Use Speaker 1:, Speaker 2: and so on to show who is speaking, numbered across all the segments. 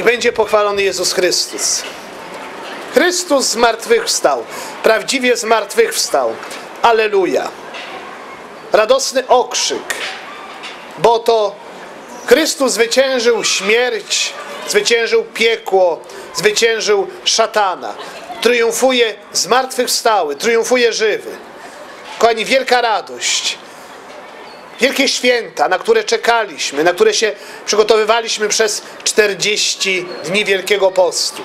Speaker 1: Niech będzie pochwalony Jezus Chrystus. Chrystus zmartwychwstał. Prawdziwie zmartwychwstał. Aleluja. Radosny okrzyk, bo to Chrystus zwyciężył śmierć, zwyciężył piekło, zwyciężył szatana. Triumfuje zmartwychwstały, triumfuje żywy. Kochani, wielka radość. Wielkie święta, na które czekaliśmy, na które się przygotowywaliśmy przez 40 dni Wielkiego Postu.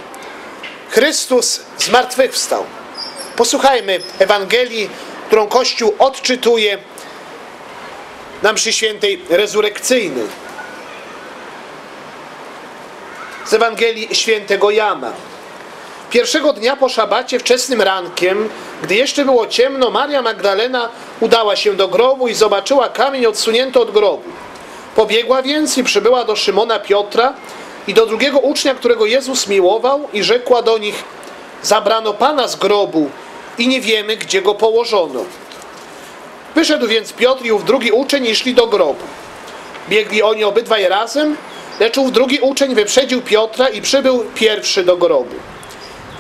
Speaker 1: Chrystus zmartwychwstał. Posłuchajmy Ewangelii, którą Kościół odczytuje na mszy świętej rezurekcyjnej. Z Ewangelii świętego Jana. Pierwszego dnia po szabacie, wczesnym rankiem, gdy jeszcze było ciemno, Maria Magdalena udała się do grobu i zobaczyła kamień odsunięty od grobu. Pobiegła więc i przybyła do Szymona Piotra i do drugiego ucznia, którego Jezus miłował i rzekła do nich Zabrano Pana z grobu i nie wiemy, gdzie go położono. Wyszedł więc Piotr i ów drugi uczeń i szli do grobu. Biegli oni obydwaj razem, lecz ów drugi uczeń wyprzedził Piotra i przybył pierwszy do grobu.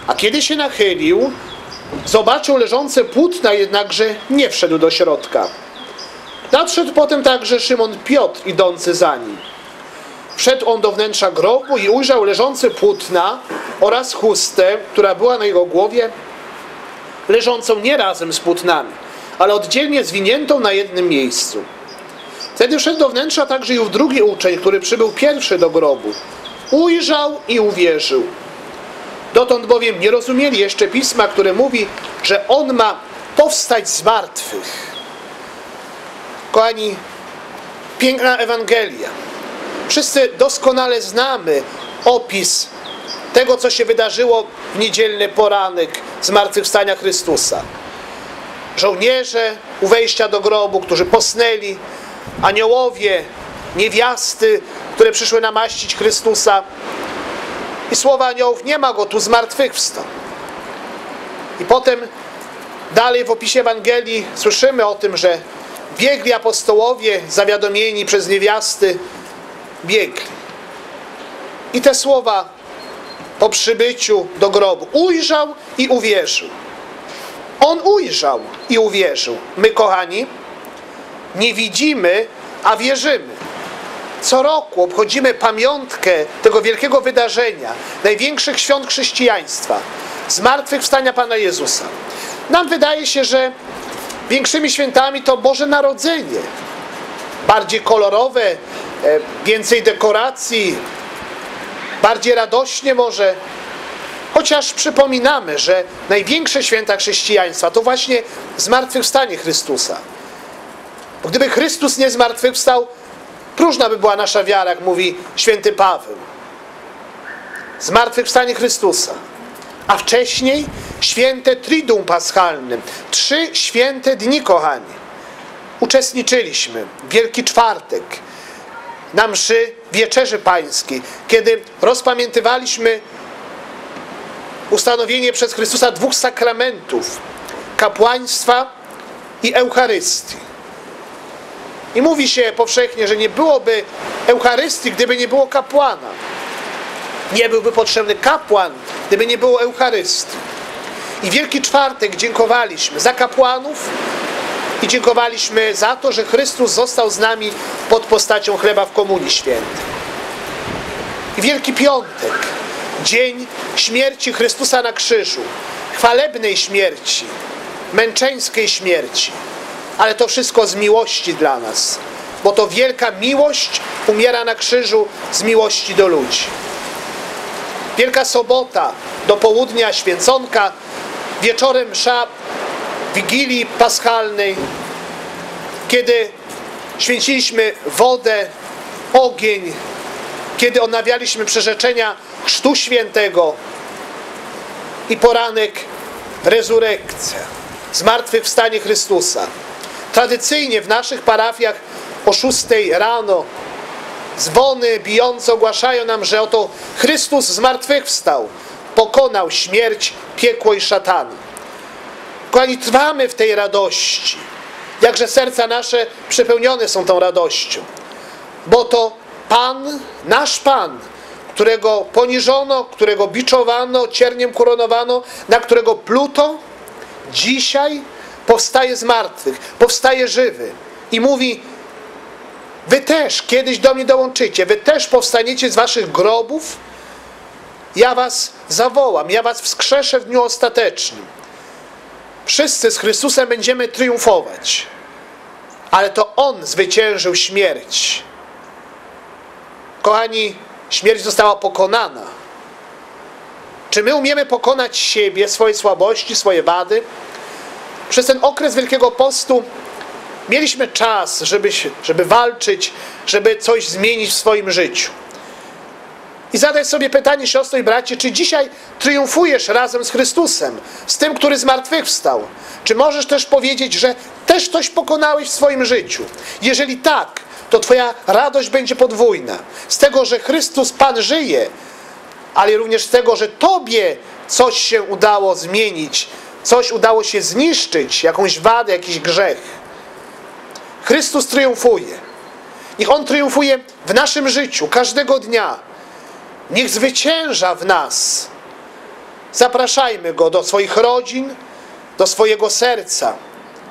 Speaker 1: A kiedy się nachylił, zobaczył leżące płótna, jednakże nie wszedł do środka. Nadszedł potem także Szymon Piotr, idący za nim. Wszedł on do wnętrza grobu i ujrzał leżące płótna oraz chustę, która była na jego głowie, leżącą nie razem z płótnami, ale oddzielnie zwiniętą na jednym miejscu. Wtedy wszedł do wnętrza także i drugi uczeń, który przybył pierwszy do grobu. Ujrzał i uwierzył. Dotąd bowiem nie rozumieli jeszcze pisma, które mówi, że on ma powstać z martwych. Kochani, piękna Ewangelia. Wszyscy doskonale znamy opis tego, co się wydarzyło w niedzielny poranek zmartwychwstania Chrystusa. Żołnierze u wejścia do grobu, którzy posnęli, aniołowie, niewiasty, które przyszły namaścić Chrystusa. I słowa aniołów, nie ma go tu, zmartwychwstał. I potem dalej w opisie Ewangelii słyszymy o tym, że biegli apostołowie, zawiadomieni przez niewiasty, biegli. I te słowa po przybyciu do grobu ujrzał i uwierzył. On ujrzał i uwierzył. My, kochani, nie widzimy, a wierzymy. Co roku obchodzimy pamiątkę tego wielkiego wydarzenia, największych świąt chrześcijaństwa, zmartwychwstania Pana Jezusa. Nam wydaje się, że większymi świętami to Boże Narodzenie. Bardziej kolorowe, e, więcej dekoracji, bardziej radośnie może. Chociaż przypominamy, że największe święta chrześcijaństwa to właśnie zmartwychwstanie Chrystusa. Bo gdyby Chrystus nie zmartwychwstał, próżna by była nasza wiara, jak mówi święty Paweł. Zmartwychwstanie Chrystusa. A wcześniej święte Triduum Paschalne. Trzy święte dni, kochani. Uczestniczyliśmy. Wielki Czwartek. Na mszy Wieczerzy Pańskiej. Kiedy rozpamiętywaliśmy ustanowienie przez Chrystusa dwóch sakramentów. Kapłaństwa i Eucharystii. I mówi się powszechnie, że nie byłoby Eucharystii, gdyby nie było kapłana. Nie byłby potrzebny kapłan, gdyby nie było Eucharystii. I Wielki Czwartek dziękowaliśmy za kapłanów i dziękowaliśmy za to, że Chrystus został z nami pod postacią chleba w Komunii Świętej. I Wielki Piątek, dzień śmierci Chrystusa na krzyżu, chwalebnej śmierci, męczeńskiej śmierci, ale to wszystko z miłości dla nas, bo to wielka miłość umiera na krzyżu z miłości do ludzi. Wielka Sobota, do południa święconka, wieczorem msza Wigilii Paschalnej, kiedy święciliśmy wodę, ogień, kiedy odnawialiśmy przyrzeczenia Chrztu Świętego i poranek rezurekcja, zmartwychwstanie Chrystusa. Tradycyjnie w naszych parafiach o 6 rano dzwony bijące ogłaszają nam, że oto Chrystus zmartwychwstał, pokonał śmierć, piekło i szatana. Kochani, trwamy w tej radości. Jakże serca nasze przepełnione są tą radością. Bo to Pan, nasz Pan, którego poniżono, którego biczowano, cierniem koronowano, na którego pluto, dzisiaj powstaje z martwych, powstaje żywy i mówi: Wy też kiedyś do mnie dołączycie, wy też powstaniecie z waszych grobów. Ja was zawołam, ja was wskrzeszę w dniu ostatecznym. Wszyscy z Chrystusem będziemy triumfować, ale to On zwyciężył śmierć. Kochani, śmierć została pokonana. Czy my umiemy pokonać siebie, swoje słabości, swoje wady? Przez ten okres Wielkiego Postu mieliśmy czas, żeby, żeby walczyć, żeby coś zmienić w swoim życiu. I zadaj sobie pytanie, siostro i bracie, czy dzisiaj triumfujesz razem z Chrystusem, z tym, który zmartwychwstał? Czy możesz też powiedzieć, że też coś pokonałeś w swoim życiu? Jeżeli tak, to Twoja radość będzie podwójna. Z tego, że Chrystus Pan żyje, ale również z tego, że Tobie coś się udało zmienić, coś udało się zniszczyć, jakąś wadę, jakiś grzech. Chrystus triumfuje. Niech On triumfuje w naszym życiu, każdego dnia. Niech zwycięża w nas. Zapraszajmy Go do swoich rodzin, do swojego serca.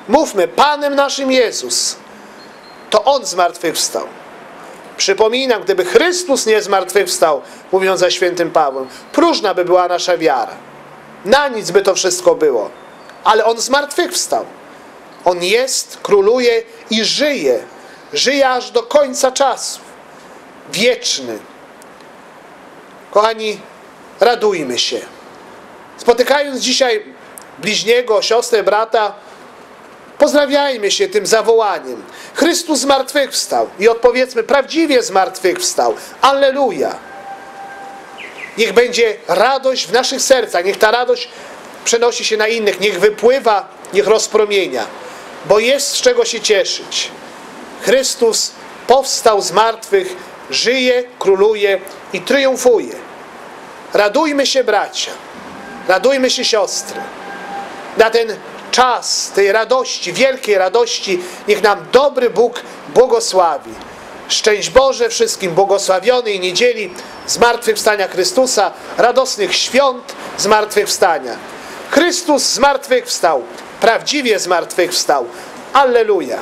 Speaker 1: Mówmy, Panem naszym Jezus, to On zmartwychwstał. Przypominam, gdyby Chrystus nie zmartwychwstał, mówiąc za świętym Pawłem, próżna by była nasza wiara. Na nic by to wszystko było. Ale On zmartwychwstał. On jest, króluje i żyje. Żyje aż do końca czasu. Wieczny. Kochani, radujmy się. Spotykając dzisiaj bliźniego, siostrę, brata, pozdrawiajmy się tym zawołaniem. Chrystus zmartwychwstał i odpowiedzmy, prawdziwie zmartwychwstał. Alleluja. Niech będzie radość w naszych sercach, niech ta radość przenosi się na innych, niech wypływa, niech rozpromienia, bo jest z czego się cieszyć. Chrystus powstał z martwych, żyje, króluje i triumfuje. Radujmy się, bracia, radujmy się, siostry. Na ten czas tej radości, wielkiej radości, niech nam dobry Bóg błogosławi. Szczęść Boże wszystkim, błogosławionej niedzieli zmartwychwstania Chrystusa, radosnych świąt zmartwychwstania. Chrystus zmartwychwstał, prawdziwie zmartwychwstał. Alleluja.